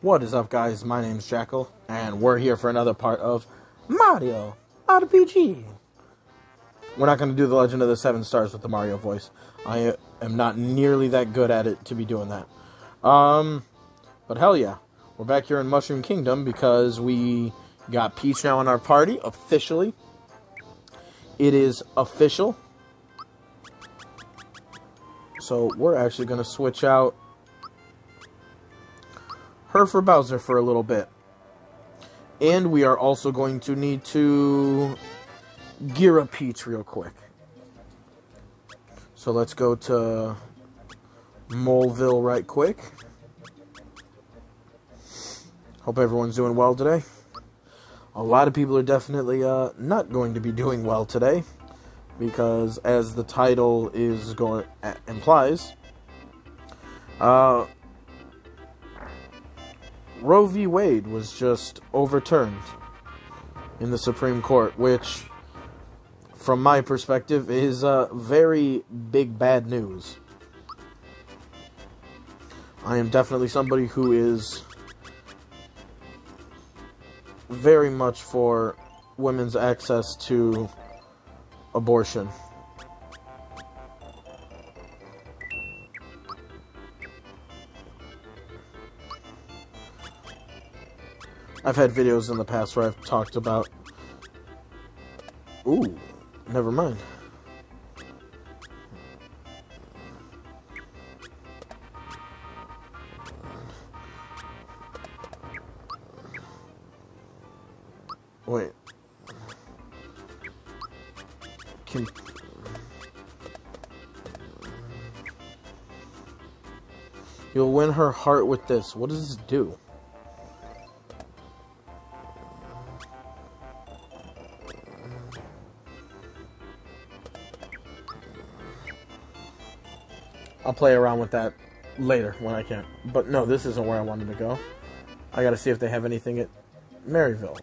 What is up, guys? My name's Jackal, and we're here for another part of Mario RPG. We're not going to do the Legend of the Seven Stars with the Mario voice. I am not nearly that good at it to be doing that. Um, but hell yeah, we're back here in Mushroom Kingdom because we got Peach now in our party officially. It is official. So we're actually going to switch out her for Bowser for a little bit. And we are also going to need to gear up Peach real quick. So let's go to Moleville right quick. Hope everyone's doing well today. A lot of people are definitely uh, not going to be doing well today because, as the title is going uh, implies, uh, Roe v. Wade was just overturned in the Supreme Court, which, from my perspective, is uh, very big bad news. I am definitely somebody who is very much for women's access to abortion. I've had videos in the past where I've talked about. Ooh, never mind. Wait. Can. You'll win her heart with this. What does this do? Play around with that later when I can. But no, this isn't where I wanted to go. I gotta see if they have anything at Maryville.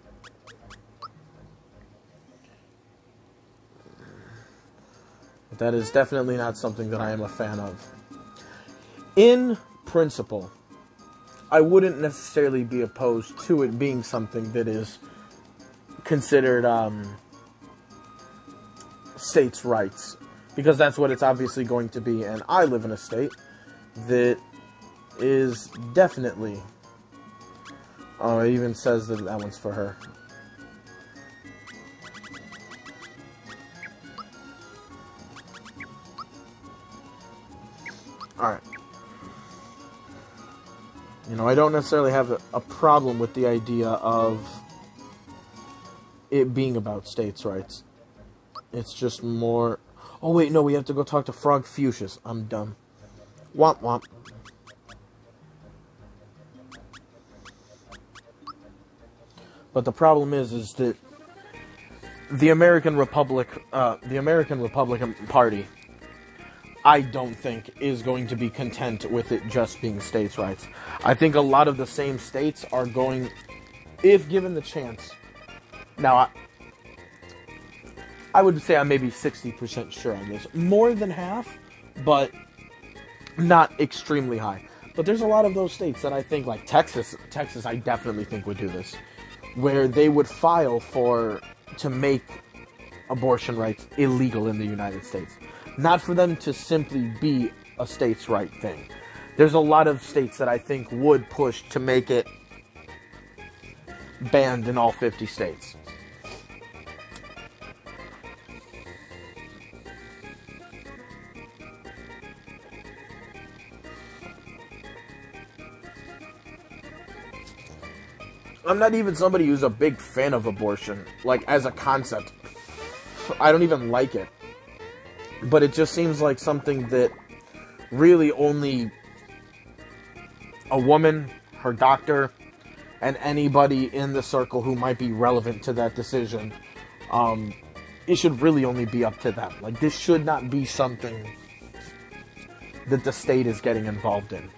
But that is definitely not something that I am a fan of. In principle, I wouldn't necessarily be opposed to it being something that is considered um, states' rights because that's what it's obviously going to be. And I live in a state that is definitely. Oh, it even says that that one's for her. Alright. You know, I don't necessarily have a, a problem with the idea of it being about states' rights. It's just more Oh wait, no, we have to go talk to Frogfucius. I'm dumb. Womp womp. But the problem is, is that the American Republic, uh, the American Republican Party, I don't think is going to be content with it just being states' rights. I think a lot of the same states are going, if given the chance. Now, I, I would say I'm maybe 60% sure on this. More than half, but not extremely high. But there's a lot of those states that I think, like Texas, Texas, I definitely think would do this, where they would file for to make abortion rights illegal in the United States, not for them to simply be a states' right thing. There's a lot of states that I think would push to make it banned in all 50 states. I'm not even somebody who's a big fan of abortion, like as a concept. I don't even like it. But it just seems like something that really only a woman, her doctor, and anybody in the circle who might be relevant to that decision, um, it should really only be up to them. Like, this should not be something that the state is getting involved in.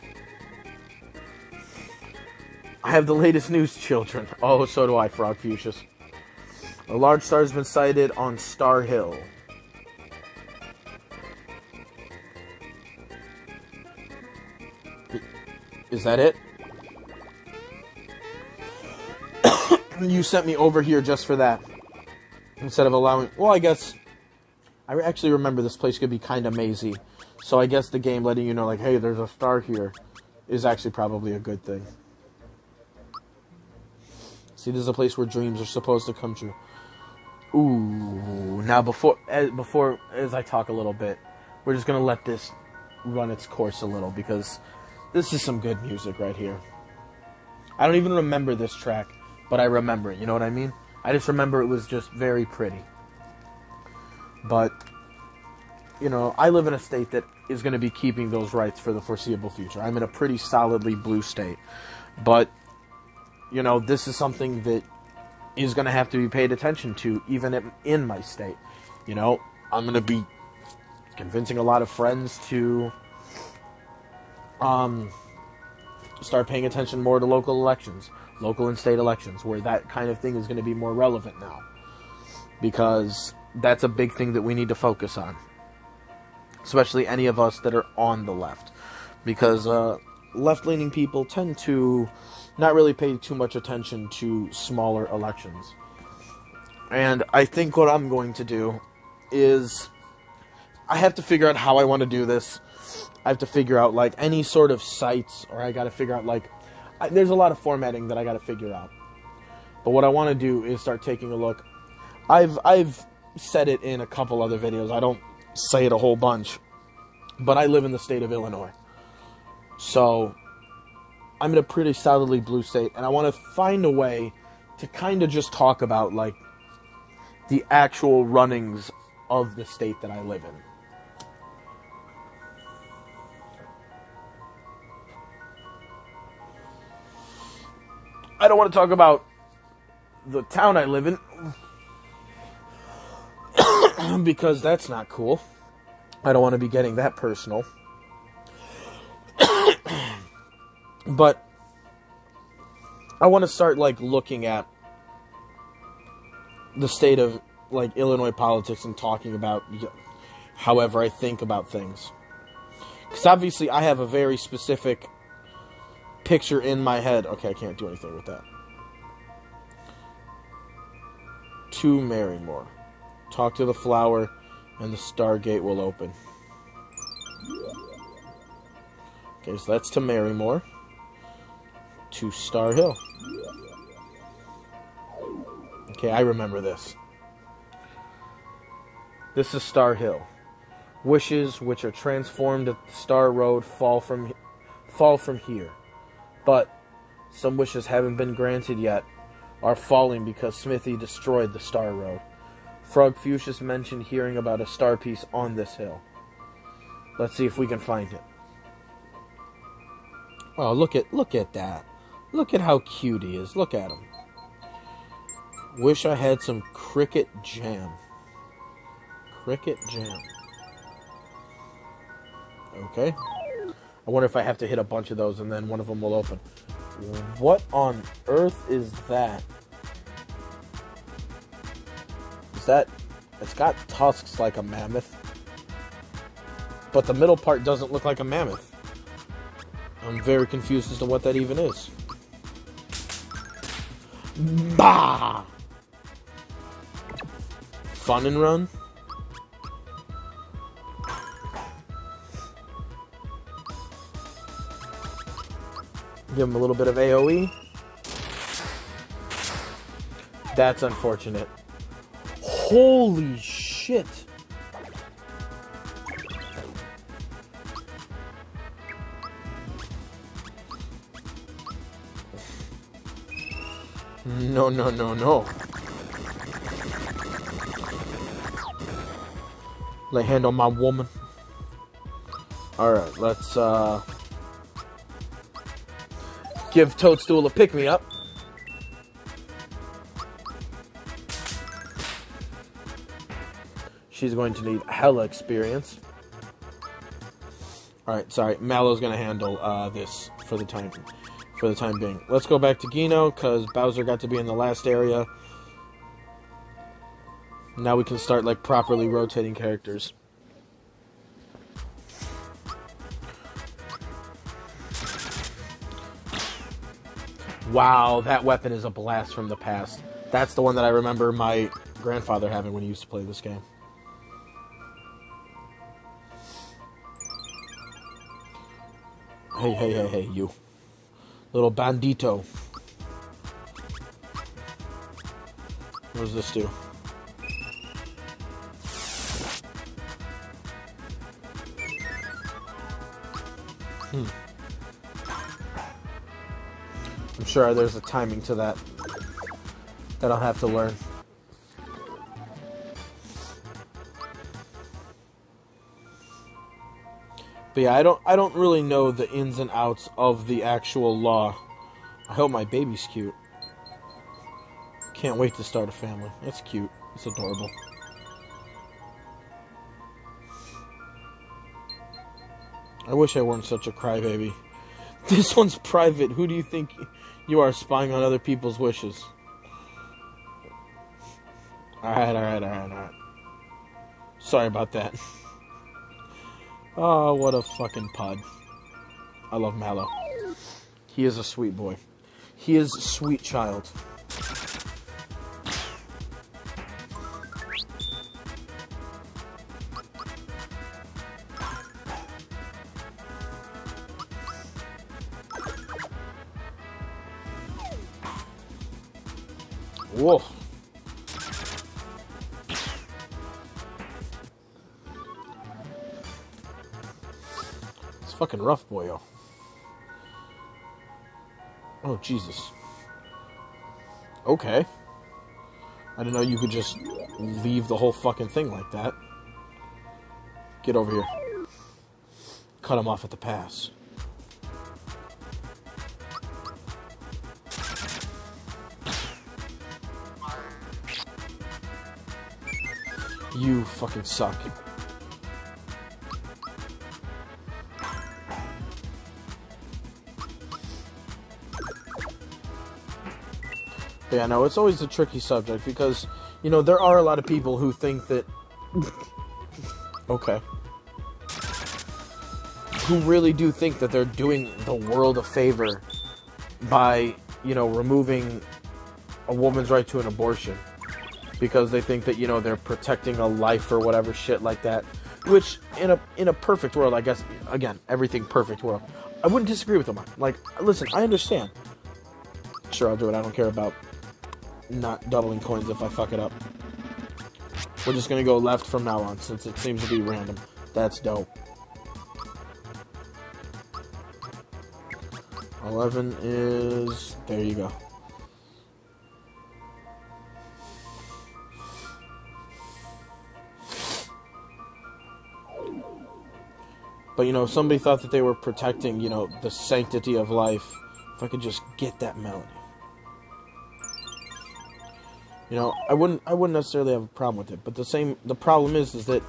I have the latest news, children. Oh, so do I, Frogfucius. A large star has been sighted on Star Hill. Is that it? you sent me over here just for that. Instead of allowing. Well, I guess. I actually remember this place could be kind of mazy. So I guess the game letting you know, like, hey, there's a star here, is actually probably a good thing. See, this is a place where dreams are supposed to come true. Ooh. Now, before, as, before, as I talk a little bit, we're just to let this run its course a little because this is some good music right here. I don't even remember this track, but I remember it. You know what I mean? I just remember it was just very pretty. But, you know, I live in a state that is going to be keeping those rights for the foreseeable future. I'm in a pretty solidly blue state. But, you know, this is something that is going to have to be paid attention to, even in my state. You know, I'm going to be convincing a lot of friends to um, start paying attention more to local elections, local and state elections, where that kind of thing is going to be more relevant now. Because that's a big thing that we need to focus on. Especially any of us that are on the left. Because uh, left leaning people tend to not really pay too much attention to smaller elections. And I think what I'm going to do is I have to figure out how I want to do this I have to figure out like any sort of sites, or I got to figure out like I, there's a lot of formatting that I got to figure out. But what I want to do is start taking a look. I've I've said it in a couple other videos. I don't say it a whole bunch, but I live in the state of Illinois, so I'm in a pretty solidly blue state, and I want to find a way to kind of just talk about like the actual runnings of the state that I live in. I don't want to talk about the town I live in because that's not cool. I don't want to be getting that personal. but I want to start like looking at the state of like Illinois politics and talking about however I think about things. Cuz obviously I have a very specific picture in my head. Okay, I can't do anything with that. To Marrymore. Talk to the flower, and the Stargate will open. Okay, so that's to Marrymore. To Star Hill. Okay, I remember this. This is Star Hill. Wishes which are transformed at Star Road fall from fall from here. But some wishes haven't been granted yet, are falling because Smithy destroyed the Star Road. Frogfucius mentioned hearing about a star piece on this hill. Let's see if we can find it. Oh, look at look at that. Look at how cute he is. Look at him. Wish I had some cricket jam. Cricket jam. Okay. I wonder if I have to hit a bunch of those and then one of them will open. What on earth is that? Is that... It's got tusks like a mammoth. But the middle part doesn't look like a mammoth. I'm very confused as to what that even is. Bah! Fun and run? Give him a little bit of AoE. That's unfortunate. Holy shit. No, no, no, no. Lay hand on my woman. Alright, let's, uh give Toadstool a pick me up. She's going to need hella experience. Alright, sorry. Mallow's gonna handle uh, this for the time for the time being. Let's go back to Geno because Bowser got to be in the last area. Now we can start like properly rotating characters. Wow, that weapon is a blast from the past. That's the one that I remember my grandfather having when he used to play this game. Hey, hey, hey, hey, you. Little bandito. What does this do? Hmm. I'm sure there's a timing to that that I'll have to learn. But yeah, I don't I don't really know the ins and outs of the actual law. I hope my baby's cute. Can't wait to start a family. That's cute. It's adorable. I wish I weren't such a crybaby. This one's private. Who do you think you are spying on other people's wishes? Alright, alright, alright, alright. Sorry about that. Oh, what a fucking pod. I love Mallow. He is a sweet boy. He is a sweet child. Rough, boyo. Oh, Jesus. Okay. I didn't know you could just leave the whole fucking thing like that. Get over here. Cut him off at the pass. You fucking suck. Yeah, no, it's always a tricky subject because, you know, there are a lot of people who think that. okay. Who really do think that they're doing the world a favor by, you know, removing a woman's right to an abortion because they think that you know they're protecting a life or whatever shit like that. Which in a in a perfect world, I guess again everything perfect world, I wouldn't disagree with them. Like, listen, I understand. Sure, I'll do it. I don't care about not doubling coins if I fuck it up. We're just gonna go left from now on since it seems to be random. That's dope. 11 is... There you go. But you know, somebody thought that they were protecting, you know, the sanctity of life. If I could just get that melody. You know, I wouldn't I wouldn't necessarily have a problem with it, but the same the problem is is that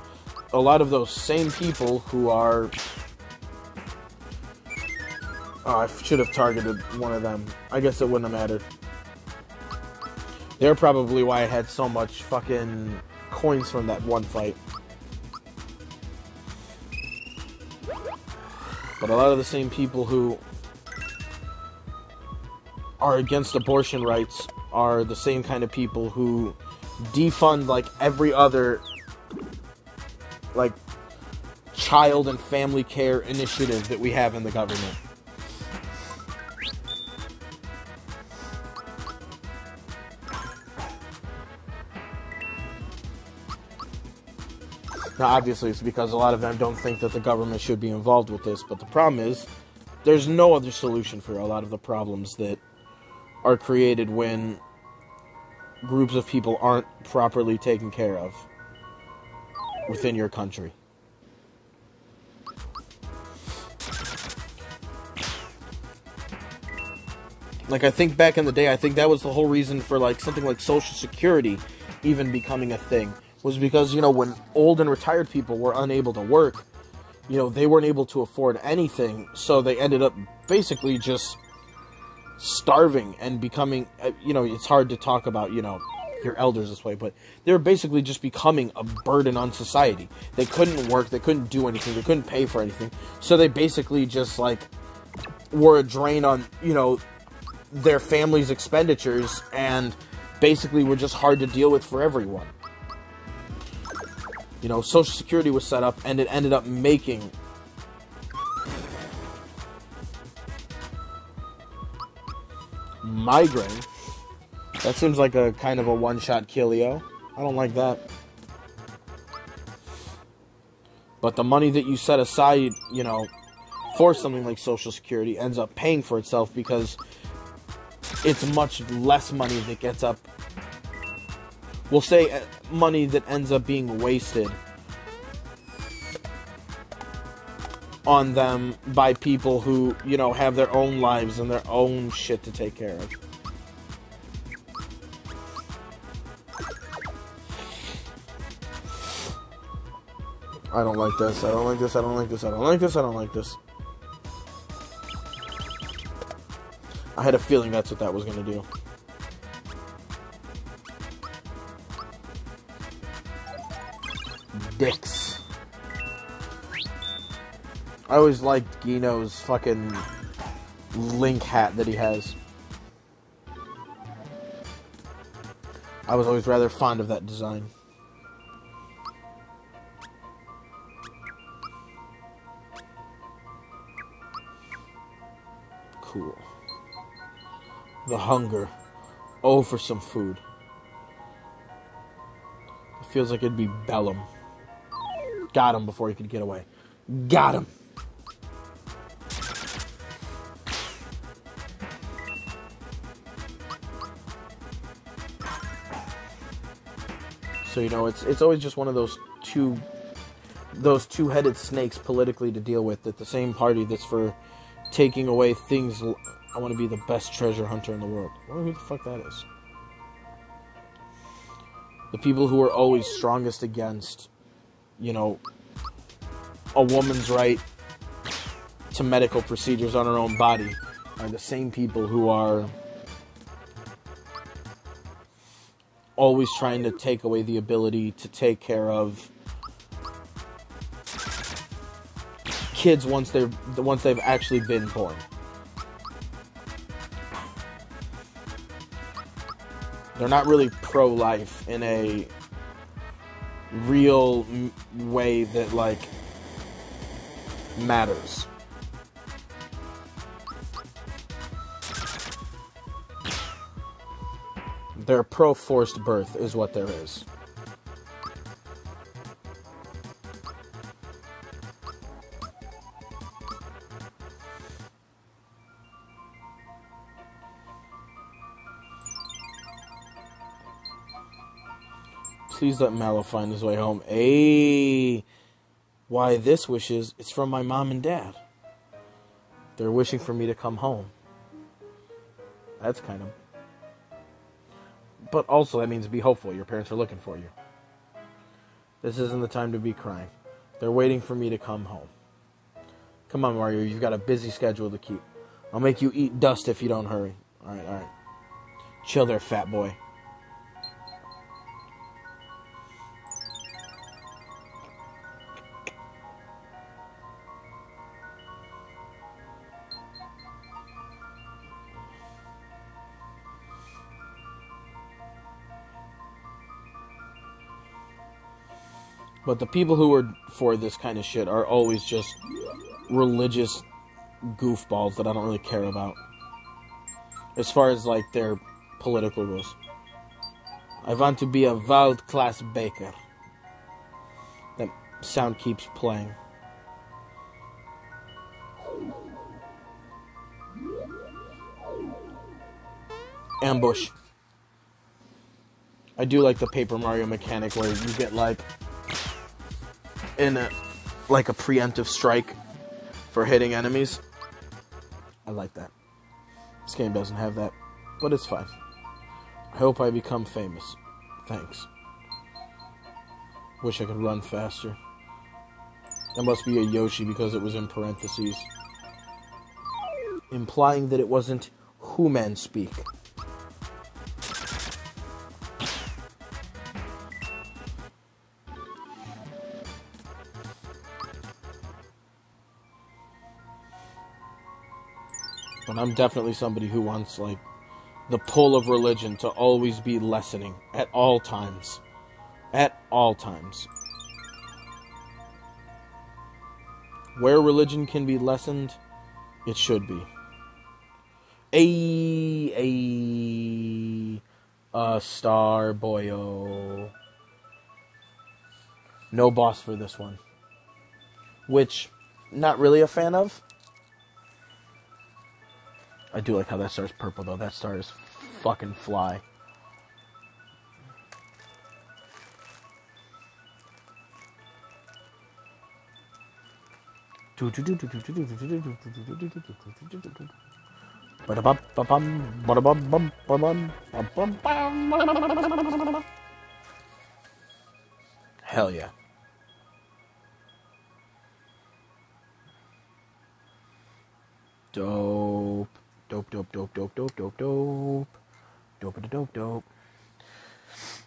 a lot of those same people who are Oh, I should have targeted one of them. I guess it wouldn't have mattered. They're probably why I had so much fucking coins from that one fight. But a lot of the same people who are against abortion rights are the same kind of people who defund like every other like child and family care initiative that we have in the government. Now, obviously, it's because a lot of them don't think that the government should be involved with this, but the problem is there's no other solution for a lot of the problems that are created when groups of people aren't properly taken care of within your country. Like I think back in the day, I think that was the whole reason for like something like social security even becoming a thing was because you know when old and retired people were unable to work, you know they weren't able to afford anything, so they ended up basically just starving and becoming. Uh, you know, it's hard to talk about you know your elders this way, but they're basically just becoming a burden on society. They couldn't work, they couldn't do anything, they couldn't pay for anything, so they basically just like were a drain on you know their family's expenditures and basically were just hard to deal with for everyone. You know, Social Security was set up and it ended up making migraine. That seems like a kind of a one-shot killio. I don't like that. But the money that you set aside, you know, for something like Social Security ends up paying for itself because it's much less money that gets up. We'll say uh, money that ends up being wasted on them by people who, you know, have their own lives and their own shit to take care of. I don't like this. I don't like this. I don't like this. I don't like this. I don't like this. I had a feeling that's what that was going to do. Dicks. I always liked Geno's fucking Link hat that he has. I was always rather fond of that design. Cool. The hunger. Oh, for some food. It feels like it'd be Bellum. Got him before he could get away. Got him. So you know, it's it's always just one of those two those two-headed snakes politically to deal with. That the same party that's for taking away things. I want to be the best treasure hunter in the world. I wonder who the fuck that is. The people who are always strongest against, you know, a woman's right to medical procedures on her own body are the same people who are always trying to take away the ability to take care of kids once they're once they've actually been born. They're not really pro-life in a real way that like matters. They're pro forced birth, is what there is. Please let Mallow find his way home. Hey, why this wishes? It's from my mom and dad. They're wishing for me to come home. That's kind of but also, that means be hopeful. Your parents are looking for you. This isn't the time to be crying. They're waiting for me to come home. Come on, Mario. You've got a busy schedule to keep. I'll make you eat dust if you don't hurry. Alright, alright. Chill there, fat boy. But the people who are for this kind of shit are always just religious goofballs that I don't really care about. As far as like their political goes. I want to be a world class baker. That sound keeps playing. Ambush. I do like the Paper Mario mechanic where you get like in a, like a preemptive strike for hitting enemies. I like that. This game doesn't have that, but it's fine. I hope I become famous. Thanks. Wish I could run faster. That must be a Yoshi because it was in parentheses. Implying that it wasn't human speak. But I'm definitely somebody who wants like the pull of religion to always be lessening at all times. At all times. Where religion can be lessened, it should be. A a a star boyo. No boss for this one. Which not really a fan of. I do like how that star's purple though. That star is fucking fly. Hell yeah. Dope. Dope, dope, dope, dope, dope, dope, dope. Dope, dope, dope.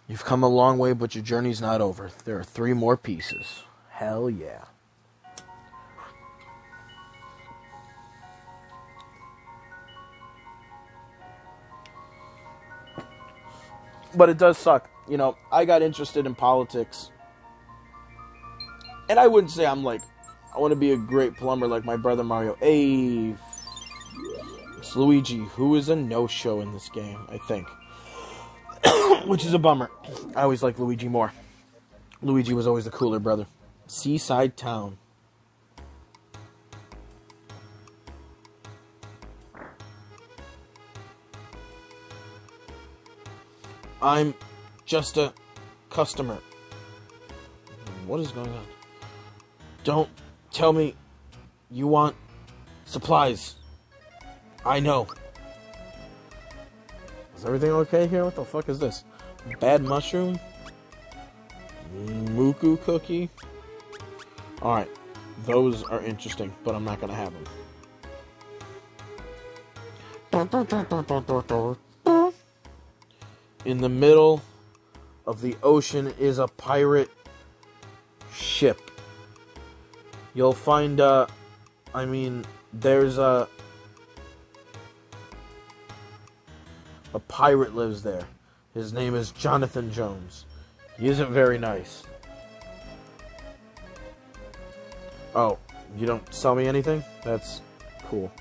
You've come a long way, but your journey's not over. There are three more pieces. Hell yeah. But it does suck. You know, I got interested in politics. And I wouldn't say I'm like, I want to be a great plumber like my brother Mario. Hey, it's Luigi, who is a no-show in this game, I think. Which is a bummer. I always like Luigi more. Luigi was always the cooler brother. Seaside Town. I'm just a customer. What is going on? Don't tell me you want supplies. I know. Is everything okay here? What the fuck is this? Bad mushroom? Muku cookie? Alright. Those are interesting, but I'm not gonna have them. In the middle of the ocean is a pirate ship. You'll find, uh, I mean, there's a. A pirate lives there. His name is Jonathan Jones. He isn't very nice. Oh, you don't sell me anything? That's cool.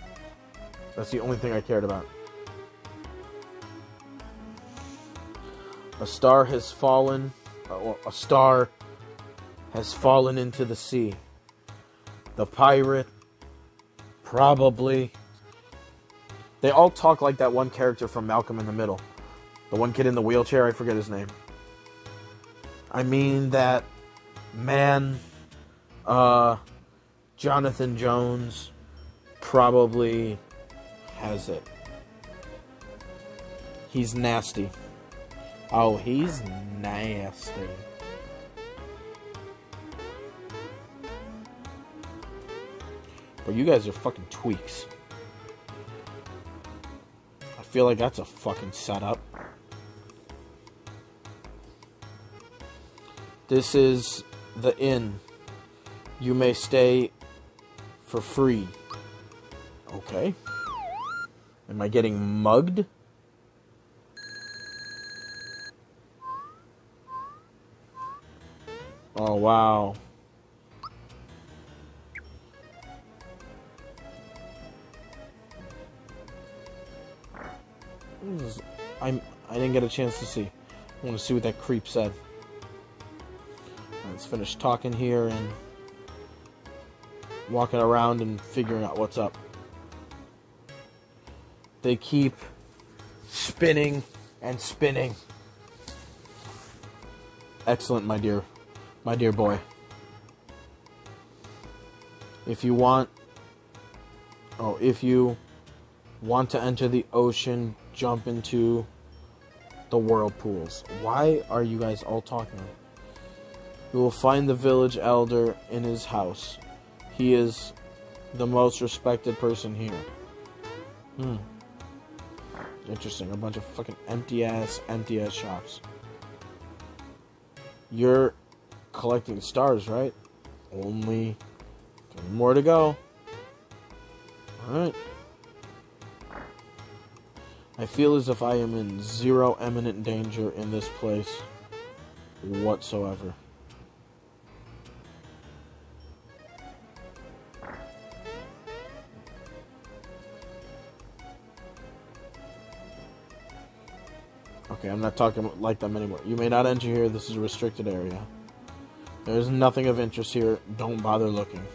That's the only thing I cared about. A star has fallen, uh, a star has fallen into the sea. The pirate, probably. They all talk like that one character from Malcolm in the Middle. The one kid in the wheelchair, I forget his name. I mean that man, uh, Jonathan Jones probably has it. He's nasty. Oh, he's nasty. But you guys are fucking tweaks. Feel like that's a fucking setup. This is the inn. You may stay for free. Okay. Am I getting mugged? Oh, wow. I'm, I didn't get a chance to see. I want to see what that creep said. Let's finish talking here and walking around and figuring out what's up. They keep spinning and spinning. Excellent, my dear my dear boy. If you want, oh, if you want to enter the ocean, jump into the whirlpools. Why are you guys all talking? You will find the village elder in his house. He is the most respected person here. Hmm. Interesting. A bunch of fucking empty ass, empty ass shops. You're collecting stars, right? Only more to go. Alright. I feel as if I am in zero imminent danger in this place whatsoever. Okay, I'm not talking like them anymore. You may not enter here. This is a restricted area. There's nothing of interest here. Don't bother looking.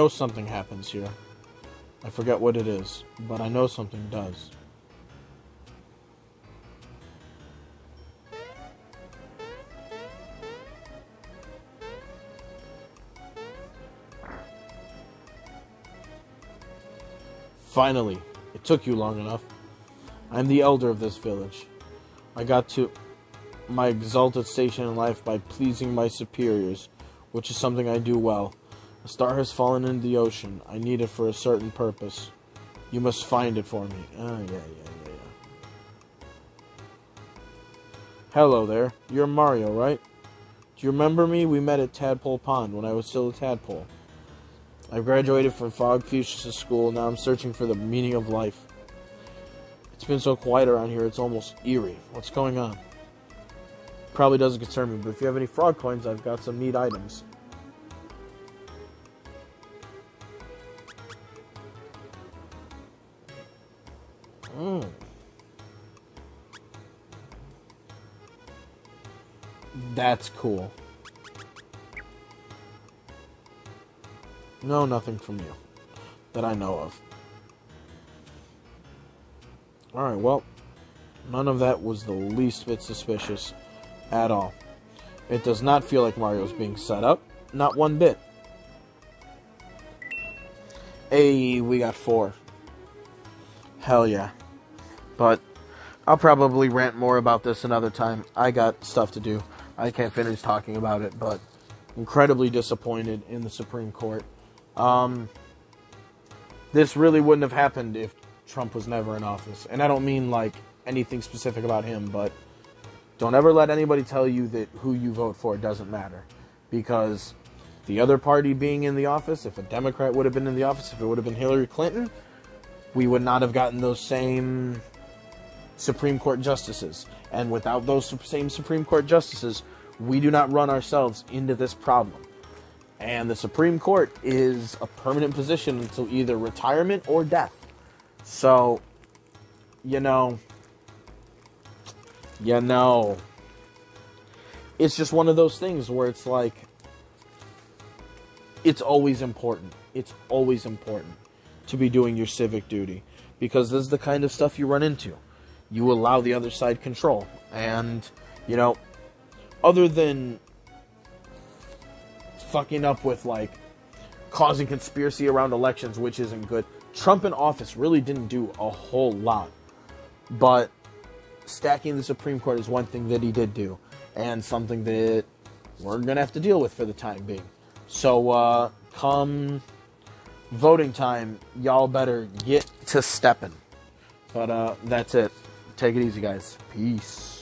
Know something happens here. I forget what it is, but I know something does. Finally, it took you long enough. I am the elder of this village. I got to my exalted station in life by pleasing my superiors, which is something I do well. A star has fallen into the ocean. I need it for a certain purpose. You must find it for me. Ah, yeah, yeah, yeah, yeah. Hello there. You're Mario, right? Do you remember me? We met at Tadpole Pond when I was still a tadpole. I've graduated from Frogfucius School. Now I'm searching for the meaning of life. It's been so quiet around here, it's almost eerie. What's going on? Probably doesn't concern me, but if you have any frog coins, I've got some neat items. That's cool. No, nothing from you that I know of. Alright, well, none of that was the least bit suspicious at all. It does not feel like Mario's being set up, not one bit. Hey, we got four. Hell yeah. But I'll probably rant more about this another time. I got stuff to do. I can't finish talking about it, but incredibly disappointed in the Supreme Court. Um, this really wouldn't have happened if Trump was never in office. And I don't mean like anything specific about him, but don't ever let anybody tell you that who you vote for doesn't matter. Because the other party being in the office, if a Democrat would have been in the office, if it would have been Hillary Clinton, we would not have gotten those same Supreme Court justices. And without those same Supreme Court justices, we do not run ourselves into this problem. And the Supreme Court is a permanent position until either retirement or death. So, you know, you know, it's just one of those things where it's like, it's always important. It's always important to be doing your civic duty because this is the kind of stuff you run into. You allow the other side control. And, you know, other than fucking up with like causing conspiracy around elections, which isn't good. Trump in office really didn't do a whole lot, but stacking the Supreme Court is one thing that he did do, and something that we're gonna have to deal with for the time being. So, uh, come voting time, y'all better get to stepping. But uh, that's it. Take it easy, guys. Peace.